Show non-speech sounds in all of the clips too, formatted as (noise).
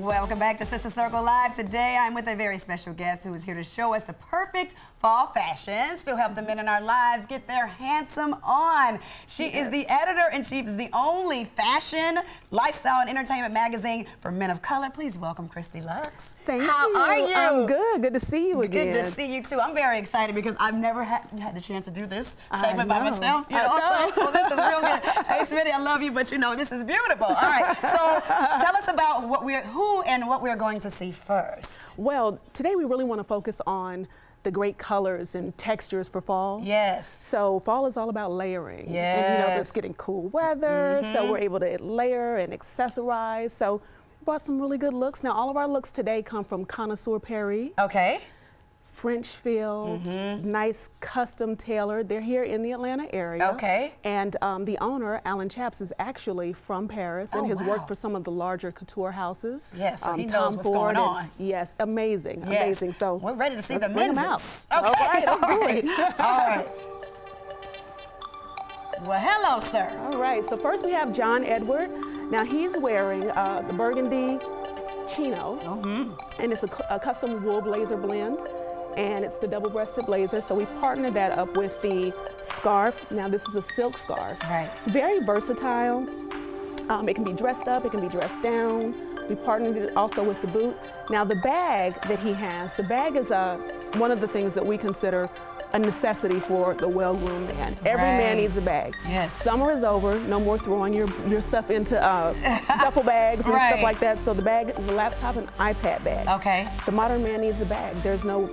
Welcome back to Sister Circle Live. Today I'm with a very special guest who is here to show us the perfect fall fashions to help the men in our lives get their handsome on. She yes. is the editor-in-chief of the only fashion, lifestyle, and entertainment magazine for men of color. Please welcome Christy Luxe. Thank How you. How are you? I'm good. Good to see you again. Good to see you too. I'm very excited because I've never had, had the chance to do this segment by myself. You know, know. So, so this is real good. hey, Smitty, I love you, but you know, this is beautiful. All right. So tell us about what we're, who and what we're going to see first. Well, today we really want to focus on the great colors and textures for fall. Yes. So fall is all about layering. Yes. And you know, it's getting cool weather, mm -hmm. so mm-hmm. we're able to layer and accessorize. So we brought some really good looks. Now all of our looks today come from Connoisseur Paris. Okay. French feel, mm -hmm. nice custom tailored. They're here in the Atlanta area. Okay. And um, the owner, Alan Chaps, is actually from Paris and oh, has wow. worked for some of the larger couture houses. Yes, so um, he Tom knows what's Ford going on. And, yes, amazing, yes. amazing. So we're ready to see the men out. Okay. All right, let's All do it. (laughs) All right. Well, hello, sir. All right. So first we have John Edward. Now he's wearing uh, the burgundy chino, mm -hmm. and it's a, a custom wool blazer blend and it's the double-breasted blazer. So we partnered that up with the scarf. Now this is a silk scarf. Right. It's very versatile. Um, it can be dressed up, it can be dressed down. We partnered it also with the boot. Now the bag that he has, the bag is uh, one of the things that we consider a necessity for the well-groomed man. Every right. man needs a bag. Yes. Summer is over. No more throwing your, your stuff into uh, (laughs) duffel bags and right. stuff like that. So the bag is a laptop and iPad bag. Okay. The modern man needs a bag. There's no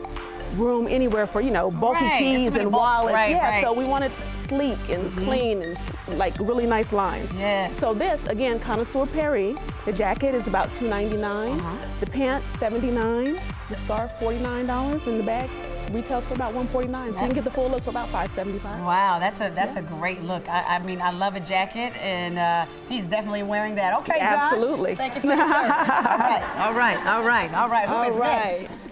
room anywhere for, you know, bulky right. keys and wallets. Right, yeah, right. so we wanted sleek and mm -hmm. clean and like really nice lines. Yes. So this, again, Connoisseur Paris. The jacket is about $2.99. Uh -huh. The pant, 79. The scarf, $49. And the bag retails for about 149 so you can get the full look for about 575 wow that's a that's yeah. a great look I, I, mean i love a jacket and uh, he's definitely wearing that okay John. absolutely thank you for your service all right (laughs) all right all right all right Who all is right. next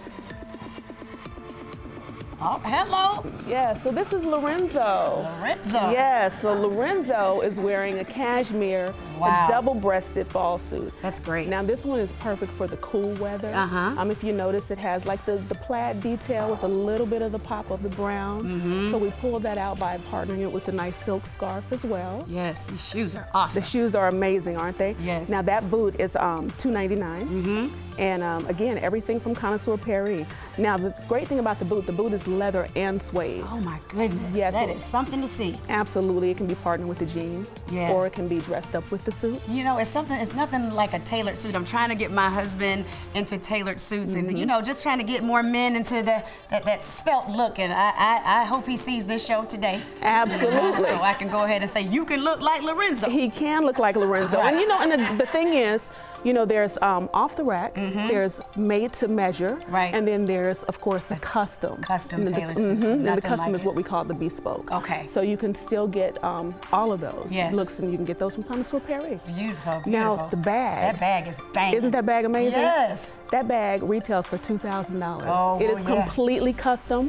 Oh, hello. Yeah, so this is Lorenzo. Lorenzo. Yeah, so Lorenzo is wearing a cashmere, wow. a double-breasted fall suit. That's great. Now this one is perfect for the cool weather. Uh-huh. Um, if you notice, it has like the, the plaid detail with a little bit of the pop of the brown. Mm -hmm. So we pulled that out by partnering it with a nice silk scarf as well. Yes, these shoes are awesome. The shoes are amazing, aren't they? Yes. Now that boot is um, $2.99. Mm-hmm. And um, again, everything from Connoisseur Paris. Now, the great thing about the boot, the boot is leather and suede. Oh my goodness. Yes, that is something to see. Absolutely. It can be partnered with the jean. Yeah. Or it can be dressed up with the suit. You know, it's something, it's nothing like a tailored suit. I'm trying to get my husband into tailored suits mm -hmm. and, you mm-hmm. know, just trying to get more men into the, that, that spelt look. And I, I, I hope he sees this show today. Absolutely. so I can go ahead and say, you can look like Lorenzo. He can look like Lorenzo. Right. And, you know, and the, the thing is, you know, there's um, off the rack, mm -hmm. there's made to measure, right. and then there's, of course, the custom. Custom and tailored mm -hmm, And the custom like is what we call the bespoke. Okay. So you can still get um, all of those yes. looks, and you can get those from Connoisseur Paris. Beautiful, beautiful. Now, the bag. That bag is banging. Isn't that bag amazing? Yes. That bag retails for $2,000. Oh, it is yeah. completely custom.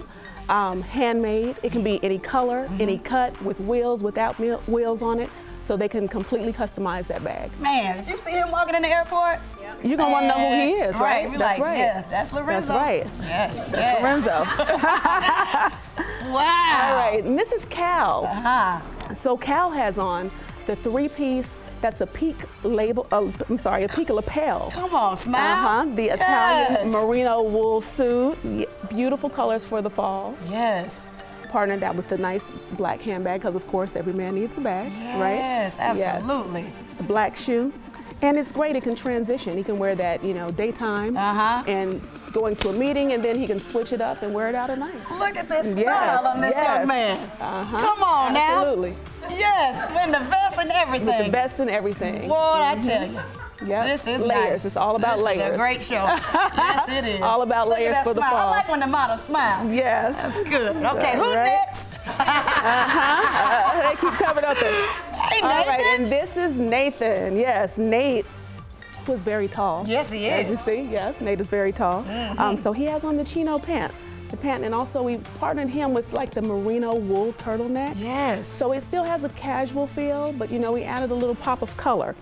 Um, handmade. It can be any color, mm -hmm. any cut, with wheels, without wheels on it so they can completely customize that bag. Man, if you see him walking in the airport, you're gonna want to know who he is, right? right. That's like, right. Yeah, that's Lorenzo. That's right. Yes, that's yes. Lorenzo. (laughs) (laughs) wow. All right, Mrs. Cal. Uh-huh. So Cal has on the three-piece that's a peak label, uh, I'm sorry, a peak lapel. Come on, smile. Uh-huh, the Italian merino wool suit. Beautiful colors for the fall. Yes partnered that with the nice black handbag because of course every man needs a bag, yes, right? Yes, absolutely. The black shoe. And it's great, it can transition. He can wear that, you know, daytime uh-huh. and going to a meeting and then he can switch it up and wear it out at night. Look at this yes, style on this yes. young man. Uh-huh. Come on now. Absolutely. Yes, with the best and everything. With the best and everything. Boy, I tell you. Yep. This is layers. nice. It's all about this layers. Is a great show. yes, it is. (laughs) All about Look layers for smile. the fall. I like when the model smile. Yes. That's good. (laughs) Okay, who's right. next? (laughs) uh-huh. Uh, they keep coming up. There. Hey, All Nathan. right, and this is Nathan. Yes, Nate was very tall. Yes, he As you see, yes, Nate is very tall. Mm -hmm. um, so he has on the chino pant. The pant, and also we partnered him with like the merino wool turtleneck. Yes. So it still has a casual feel, but you know, we added a little pop of color.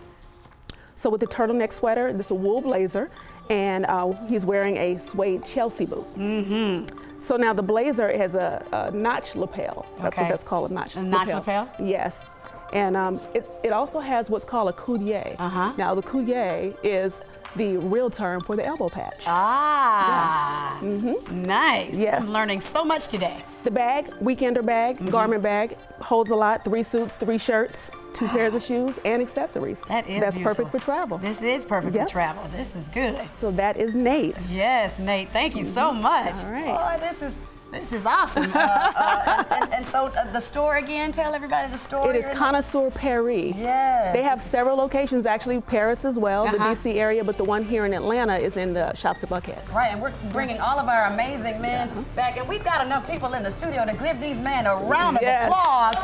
So with the turtleneck sweater, this is a wool blazer, and uh, he's wearing a suede Chelsea boot. Mm-hmm. So now the blazer has a, a notch lapel. That's Okay. what that's called, a notch A notch lapel? Yes. And um, it's, it also has what's called a coudière. Uh-huh. Now the coudière is the real term for the elbow patch. Ah, Mm-hmm. nice. Yes. I'm learning so much today. The bag, weekender bag, Mm-hmm. garment bag, holds a lot. Three suits, three shirts, two pairs of (sighs) shoes, and accessories. That is That's beautiful. perfect for travel. This is perfect Yep. for travel. This is good. So that is Nate. Yes, Nate. Thank you so much. Mm-hmm. All right. Boy, this is this is awesome. Uh, uh, and, and, and so uh, the store again. Tell everybody the store. It is Connoisseur Paris. Yes. They have several locations, actually, Paris as well, the Uh-huh. DC area, but the one here in Atlanta is in the shops at Buckhead. Right, and we're bringing all of our amazing men back, and we've got enough people in the studio to give these men a round of Yes. applause.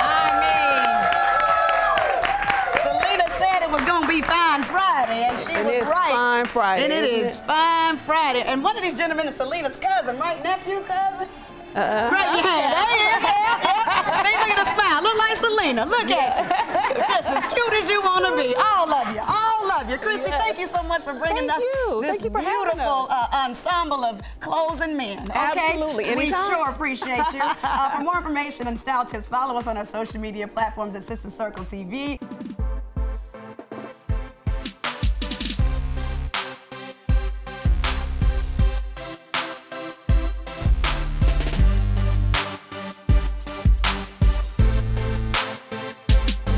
I mean, Selena said it was going to be Fine Friday, Fine Friday, And it is it? Fine Friday. And one of these gentlemen is Selena's cousin, right? Nephew, cousin? Uh, Right behind. There you go. Yeah. See, look at the smile. Look like Selena. Look at you. Just as cute as you want to be. All of you. All of you. Christy, thank you so much for bringing Thank us you. this Thank you for beautiful uh, ensemble of clothes and men. Okay? Absolutely. We sure appreciate you. Uh, for more information and style tips, follow us on our social media platforms at Sister Circle TV.